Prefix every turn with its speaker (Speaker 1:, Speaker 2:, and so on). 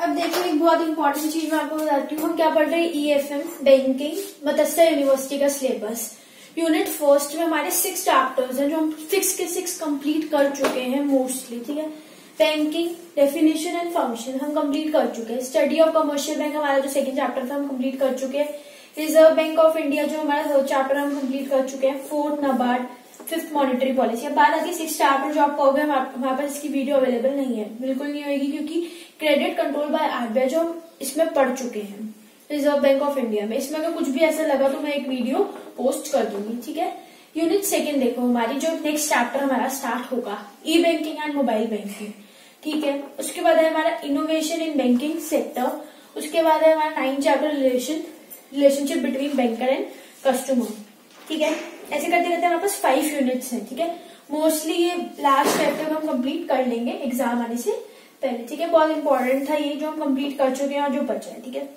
Speaker 1: बहुत इंपॉर्टेंट चीज़ मैं आपको बताती हूँ हम क्या पढ़ रहे हैं? एम बैंकिंग मतस्या यूनिवर्सिटी का सिलेबस यूनिट फ़र्स्ट में हमारे सिक्स चैप्टर्स हैं, जो हम सिक्स के सिक्स कंप्लीट कर चुके हैं मोस्टली ठीक है? बैंकिंग डेफिनेशन एंड फ़ंक्शन हम कंप्लीट कर चुके हैं. स्टडी ऑफ़ कमर्शियल बैंक हमारा जो सेकंड चैप्टर था, हम कंप्लीट कर चुके हैं. रिज़र्व बैंक ऑफ़ इंडिया जो हमारा थर्ड चैप्टर हम कंप्लीट कर चुके हैं. Fourth NABARD fifth monetary policy अब बात आती है सिक्स चैप्टर जो आप कहोगे हमारे पास इसकी वीडियो अवेलेबल नहीं है। बिल्कुल नहीं होगी क्योंकि क्रेडिट कंट्रोल बाय आरबीआई जो इसमें पढ़ चुके हैं रिज़र्व बैंक ऑफ़ इंडिया में। इसमें अगर कुछ भी ऐसा लगा तो मैं एक वीडियो पोस्ट कर दूँगी, ठीक है? यूनिट सेकेंड देखो हमारी, जो नेक्स्ट चैप्टर हमारा स्टार्ट होगा। E banking and mobile banking ठीक है? उसके बाद है हमारा इनोवेशन इन बैंकिंग सेक्टर उसके बाद है हमारा nine chapter relation relationship between banker and customer ठीक है? ऐसे करते करते हमारे पास फाइव यूनिट्स हैं, ठीक है? मोस्टली ये लास्ट चैप्टर हम कंप्लीट कर लेंगे एग्ज़ाम आने से पहले, ठीक है? बहुत इंपॉर्टेंट था ये जो हम कंप्लीट कर चुके हैं और जो बचा है, ठीक है?